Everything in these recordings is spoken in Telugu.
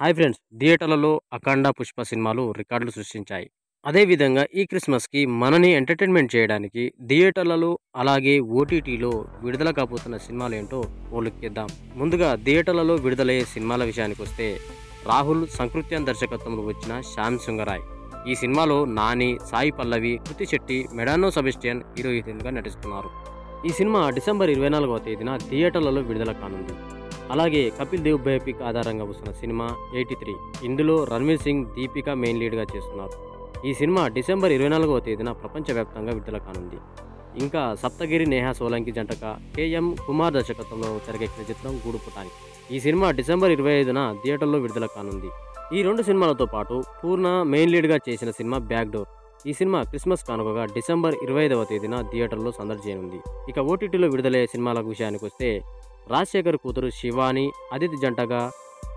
Hi friends. థియేటర్లలో అఖండ పుష్ప సినిమాలు రికార్డులు సృష్టించాయి. అదేవిధంగా ఈ క్రిస్మస్కి మనని ఎంటర్టైన్మెంట్ చేయడానికి థియేటర్లలో అలాగే ఓటీటీలో విడుదల కాబోతున్న సినిమాలు ఏంటో ఓలుక్కిద్దాం. ముందుగా థియేటర్లలో విడుదలయ్యే సినిమాల విషయానికి వస్తే రాహుల్ సంకృత్యం దర్శకత్వంలో వచ్చిన శ్యామ్ సుంగరాయ్ ఈ సినిమాలో నాని సాయి పల్లవి కృతి శెట్టి మెడానో సెబెస్టియన్ హీరోయిన్గా నటిస్తున్నారు. ఈ సినిమా డిసెంబర్ ఇరవై నాలుగవ తేదీన థియేటర్లలో విడుదల కానుంది. అలాగే కపిల్ దేవ్ బయోపిక్ ఆధారంగా వస్తున్న సినిమా ఎయిటీ త్రీ. ఇందులో రణ్వీర్ సింగ్ దీపిక మెయిన్ లీడ్గా చేస్తున్నారు. ఈ సినిమా డిసెంబర్ ఇరవై నాలుగవ తేదీన ప్రపంచవ్యాప్తంగా విడుదల కానుంది. ఇంకా సప్తగిరి నేహా సోలంకి జంటగా కేఎం కుమార్ దర్శకత్వంలో తెరకెక్కిన చిత్రం గూడుపుటాని. ఈ సినిమా డిసెంబర్ ఇరవై ఐదున థియేటర్లో విడుదల కానుంది. ఈ రెండు సినిమాలతో పాటు పూర్ణ మెయిన్ లీడ్గా చేసిన సినిమా బ్యాక్ డోర్ ఈ సినిమా క్రిస్మస్ కానుకగా డిసెంబర్ ఇరవై ఐదవ తేదీన థియేటర్లో సందడి చేయనుంది. ఇక ఓటీటీలో విడుదలయ్యే సినిమాల విషయానికి వస్తే రాజశేఖర్ కూతురు శివాని అదితి జంటగా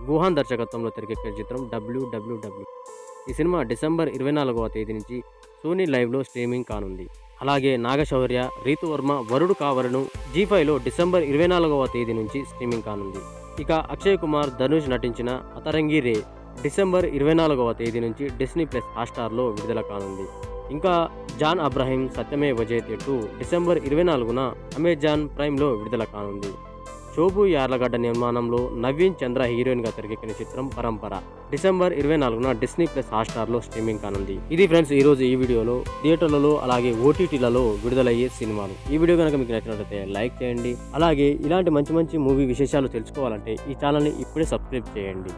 గుహాన్ దర్శకత్వంలో తెరకెక్కిన చిత్రం డబ్ల్యూడబ్ల్యూడబ్ల్యూ ఈ సినిమా డిసెంబర్ ఇరవై నాలుగవ తేదీ నుంచి సోనీ లైవ్లో స్ట్రీమింగ్ కానుంది. అలాగే నాగశౌర్య రీతు వర్మ వరుడు కావరను జీ ఫైవ్లో డిసెంబర్ ఇరవై నాలుగవ తేదీ నుంచి స్ట్రీమింగ్ కానుంది. ఇక అక్షయ్ కుమార్ ధనుష్ నటించిన అతరంగి రే డిసెంబర్ ఇరవై నాలుగవ తేదీ నుంచి డిస్నీ ప్లస్ హాట్స్టార్లో విడుదల కానుంది. ఇంకా జాన్ అబ్రహీం సత్యమే వజయతే టూ డిసెంబర్ ఇరవై నాలుగున అమెజాన్ ప్రైమ్లో విడుదల కానుంది. శోభు యార్లగడ్డ నిర్మాణంలో నవీన్ చంద్ర హీరోయిన్గా తెరకెక్కిన చిత్రం పరంపర. డిసెంబర్ ఇరవై నాలుగున డిస్నీ ప్లస్ హాట్స్టార్లో స్ట్రీమింగ్ కానుంది. ఇది ఫ్రెండ్స్ ఈ రోజు ఈ వీడియోలో థియేటర్లలో అలాగే ఓటీటీలలో విడుదలయ్యే సినిమాలు. ఈ వీడియో కనుక మీకు నచ్చినట్లయితే లైక్ చేయండి. అలాగే ఇలాంటి మంచి మంచి మూవీ విశేషాలు తెలుసుకోవాలంటే ఈ ఛానల్ని ఇప్పుడే సబ్స్క్రైబ్ చేయండి.